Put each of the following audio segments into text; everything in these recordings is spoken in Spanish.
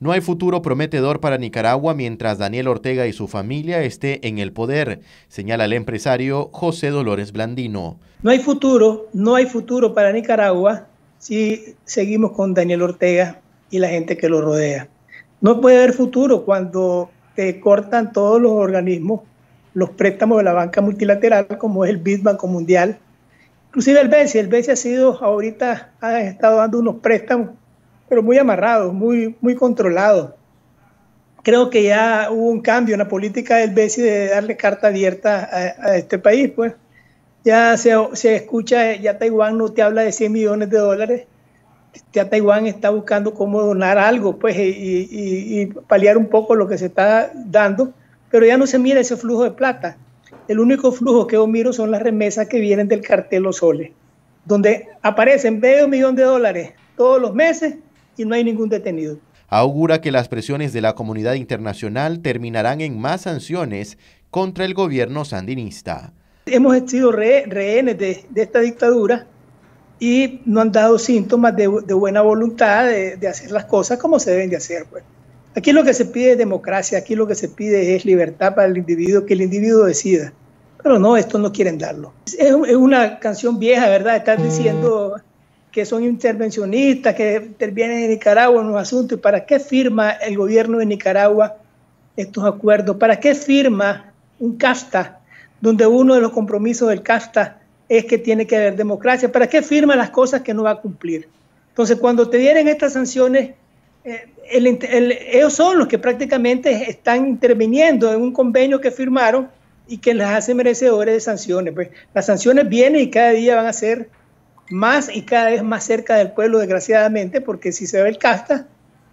No hay futuro prometedor para Nicaragua mientras Daniel Ortega y su familia esté en el poder, señala el empresario José Dolores Blandino. No hay futuro, no hay futuro para Nicaragua si seguimos con Daniel Ortega y la gente que lo rodea. No puede haber futuro cuando te cortan todos los organismos, los préstamos de la banca multilateral, como es el BID Banco Mundial, inclusive el BESI. El BESI ha sido, ahorita ha estado dando unos préstamos pero muy amarrados, muy, muy controlados. Creo que ya hubo un cambio en la política del BESI de darle carta abierta a, este país, pues. Ya se, se, escucha, ya Taiwán no te habla de 100 millones de dólares, ya Taiwán está buscando cómo donar algo, pues, y, y, paliar un poco lo que se está dando, pero ya no se mira ese flujo de plata. El único flujo que yo miro son las remesas que vienen del cartel Los Soles, donde aparecen medio millón de dólares todos los meses y no hay ningún detenido. Augura que las presiones de la comunidad internacional terminarán en más sanciones contra el gobierno sandinista. Hemos sido rehenes de, esta dictadura y no han dado síntomas de, buena voluntad de, hacer las cosas como se deben de hacer. Pues. Aquí lo que se pide es democracia, aquí lo que se pide es libertad para el individuo, que el individuo decida. Pero no, esto no quieren darlo. Es, es una canción vieja, ¿verdad? Estás diciendo que son intervencionistas, que intervienen en Nicaragua en los asuntos. ¿Y para qué firma el gobierno de Nicaragua estos acuerdos? ¿Para qué firma un CASTA, donde uno de los compromisos del CASTA es que tiene que haber democracia? ¿Para qué firma las cosas que no va a cumplir? Entonces, cuando te vienen estas sanciones, eh, ellos son los que prácticamente están interviniendo en un convenio que firmaron y que les hace merecedores de sanciones. Pues las sanciones vienen y cada día van a ser más y cada vez más cerca del pueblo, desgraciadamente, porque si se ve el casta,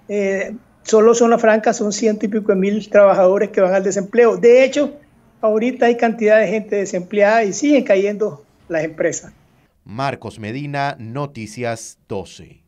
eh, solo Zona Franca son ciento y pico de mil trabajadores que van al desempleo. De hecho, ahorita hay cantidad de gente desempleada y siguen cayendo las empresas. Marcos Medina, Noticias 12.